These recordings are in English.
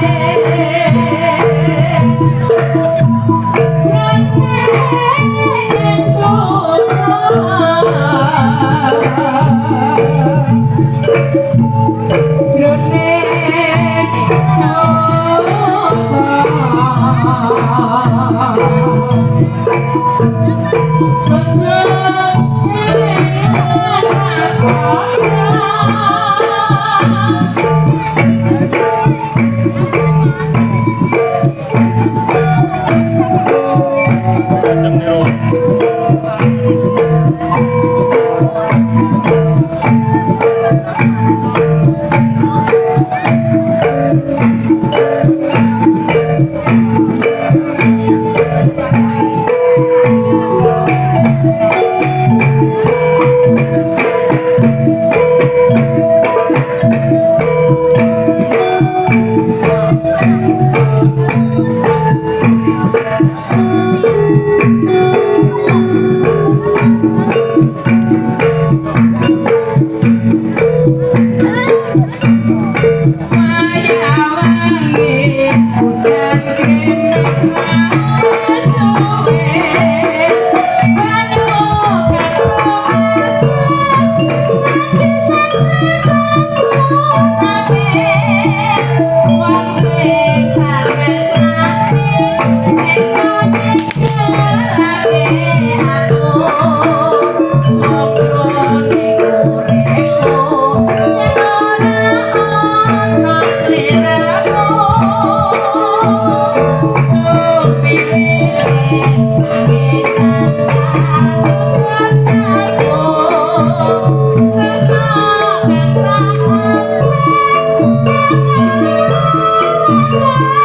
day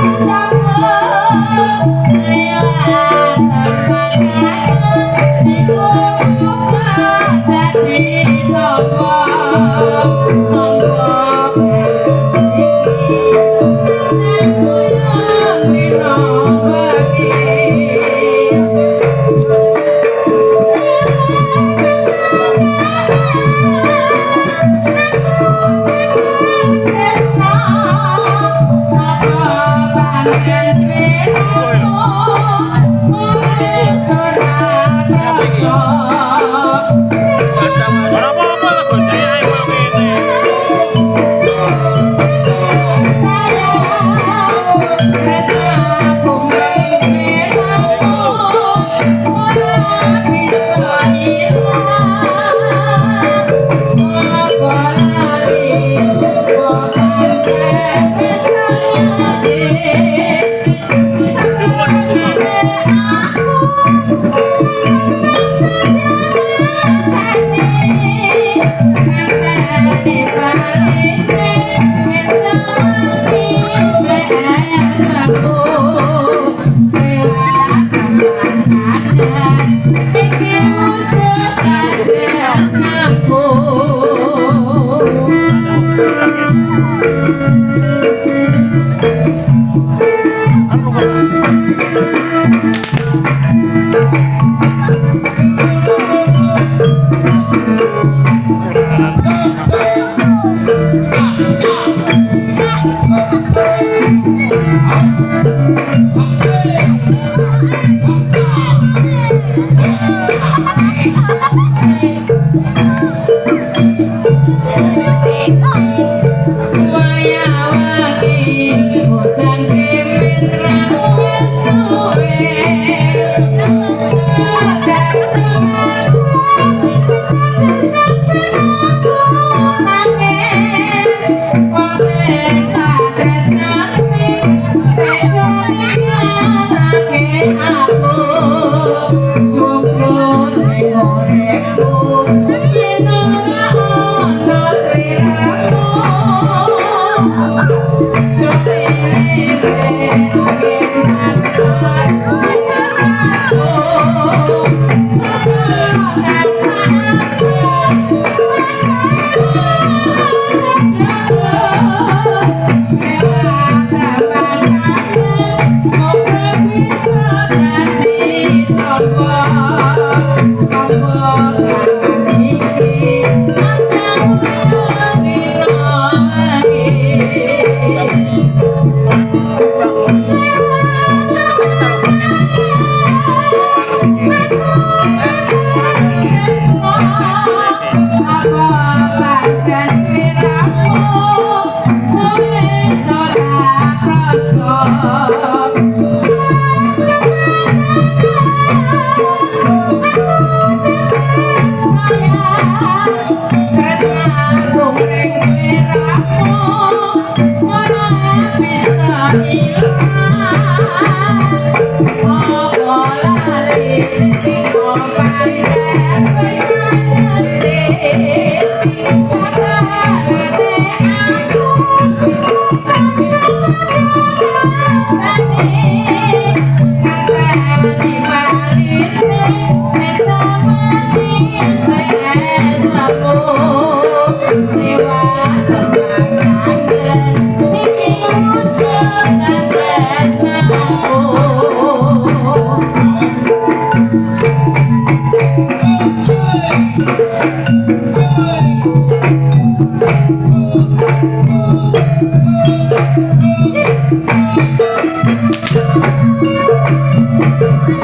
Thank you.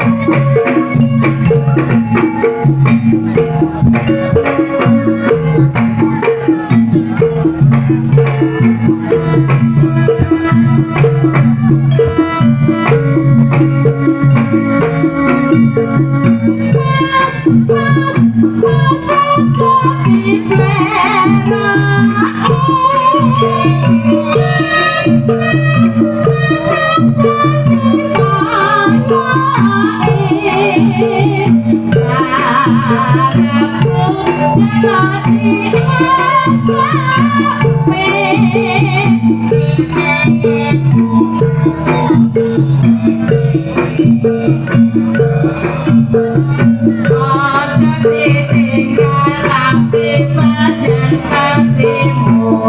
Thank you.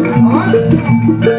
Awesome.